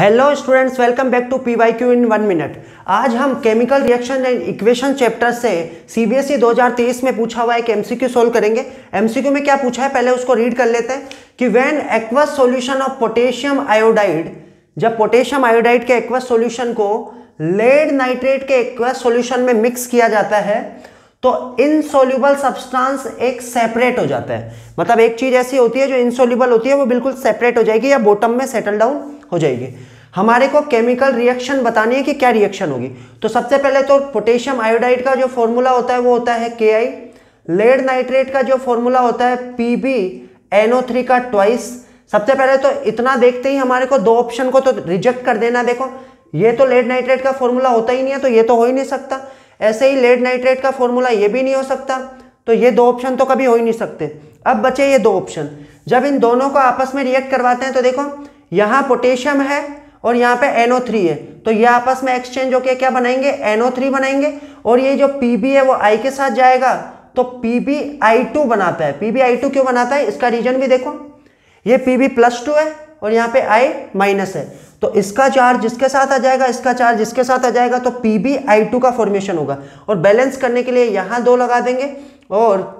Hello students welcome back to P Y Q in one minute आज हम chemical reaction and equation chapter से CBSE 2023 में पूछा हुआ एक एमसीक्यू सोल्व करेंगे। एमसीक्यू में क्या पूछा है? पहले उसको रीड कर लेते हैं कि when aqueous solution of potassium iodide जब पोटेशियम आयोडाइड के एक्वस सॉल्यूशन को लेड नाइट्रेट के एक्वस सॉल्यूशन में मिक्स किया जाता है तो इनसोल्यूबल सब्सटेंस एक सेपरेट हो जाता है। मतलब एक चीज़ ऐसी होती है जो इनसोल्यूबल होती है, वो बिल्कुल सेपरेट हो जाएगी या बॉटम में सेटल डाउन हो जाएगी। हमारे को केमिकल रिएक्शन बतानी है कि क्या रिएक्शन होगी। तो सबसे पहले तो पोटेशियम आयोडाइड का जो फॉर्मूला होता है, वो होता है के आई लेड नाइट्रेट का जो फॉर्मूला होता है पी बी एनओ थ्री का ट्वाइस सबसे पहले तो इतना देखते ही हमारे को दो ऑप्शन को तो रिजेक्ट कर देना, देखो। ये तो लेड नाइट्रेट का फॉर्मूला होता ही नहीं है तो ये तो हो ही नहीं सकता। ऐसे ही लेड नाइट्रेट का फॉर्मूला ये भी नहीं हो सकता। तो ये दो ऑप्शन तो कभी हो ही नहीं सकते। अब बचे ये दो ऑप्शन। जब इन दोनों को आपस में रिएक्ट करवाते हैं तो देखो, यहाँ पोटेशियम है और यहाँ पे NO3 है। तो ये आपस में एक्सचेंज होके क्या बनाएँगे? NO3 बनाएँगे। और ये जो PB है वो I के साथ जाएगा। तो PbI2 बनाता है। PbI2 क्यों बनाता है? इसका रीजन भी देखो। ये Pb प्लस टू है और यहाँ पे I माइनस है। तो इसका चार्ज जिसके साथ आ जाएगा, इसका चार्ज जिसके साथ आ जाएगा तो पी बी आई टू का फॉर्मेशन होगा। और बैलेंस करने के लिए यहाँ दो लगा देंगे और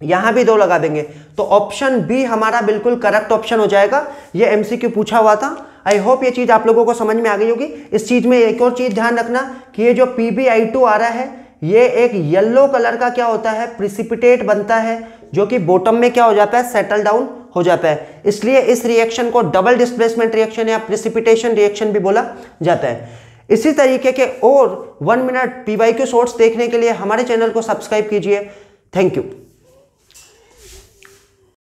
यहाँ भी दो लगा देंगे। तो ऑप्शन बी हमारा बिल्कुल करेक्ट ऑप्शन हो जाएगा। ये एमसीक्यू पूछा हुआ था। आई होप ये चीज़ आप लोगों को समझ में आ गई होगी। इस चीज़ में एक और चीज़ ध्यान रखना कि ये जो पी बी आई टू आ रहा है, ये एक येलो कलर का क्या होता है? प्रिसिपिटेट बनता है, जो कि बॉटम में क्या हो जाता है? सेटल डाउन हो जाता है। इसलिए इस रिएक्शन को डबल डिस्प्लेसमेंट रिएक्शन या प्रिसिपिटेशन रिएक्शन भी बोला जाता है। इसी तरीके के और one minute P Y Q shorts देखने के लिए हमारे चैनल को सब्सक्राइब कीजिए। Thank you